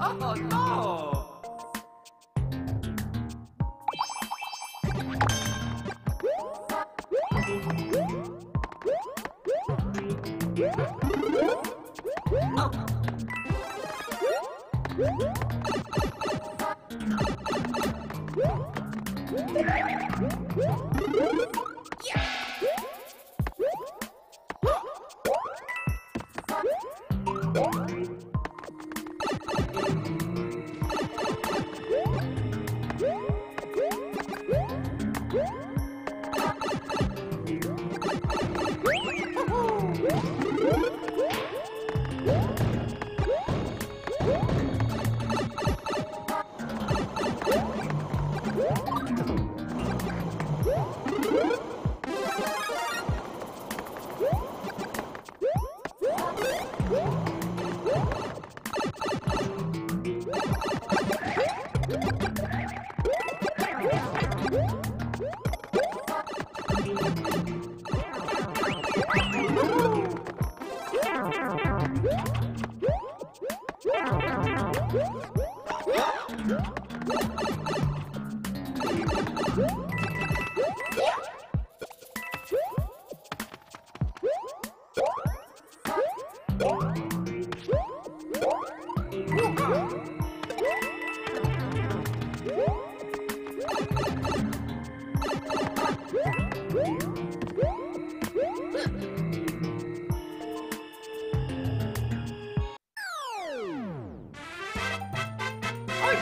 Oh no! Oh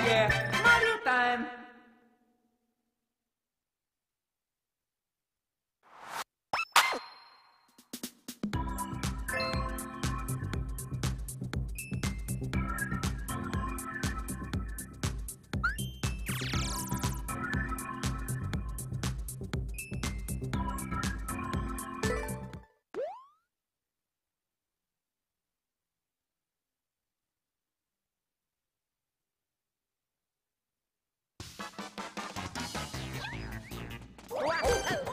yeah, Wow.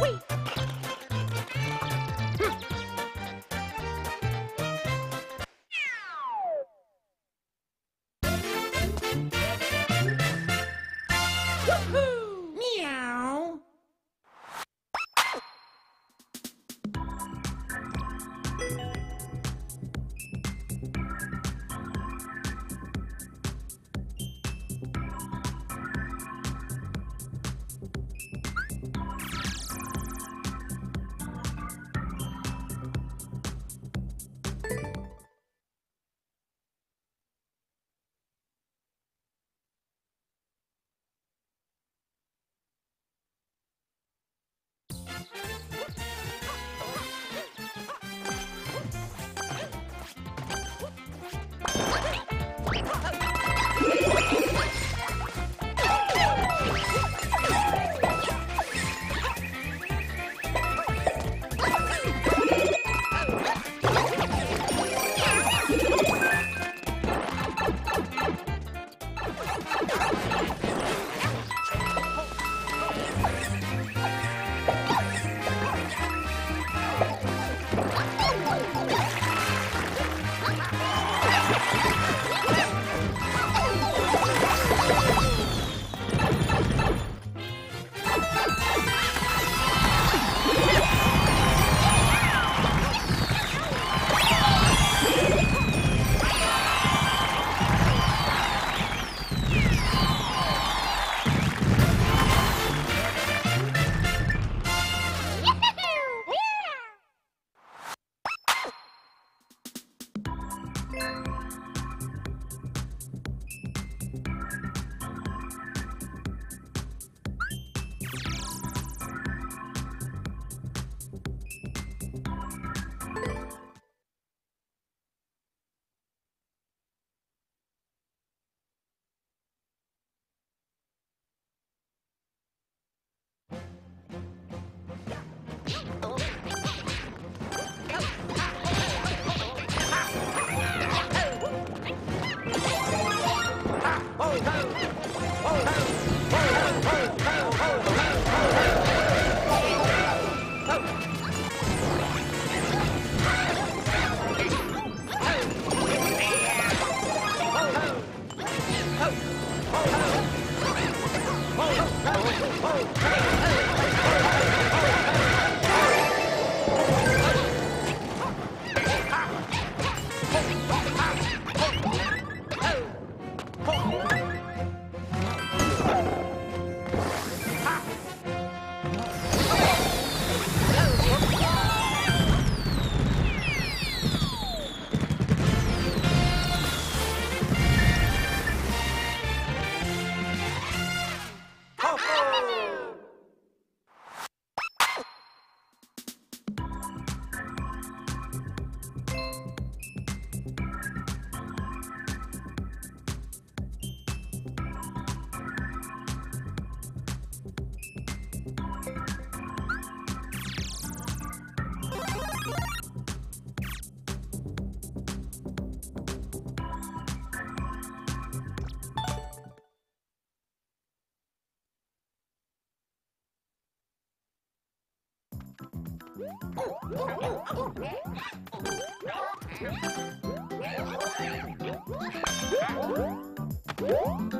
Meow. Oh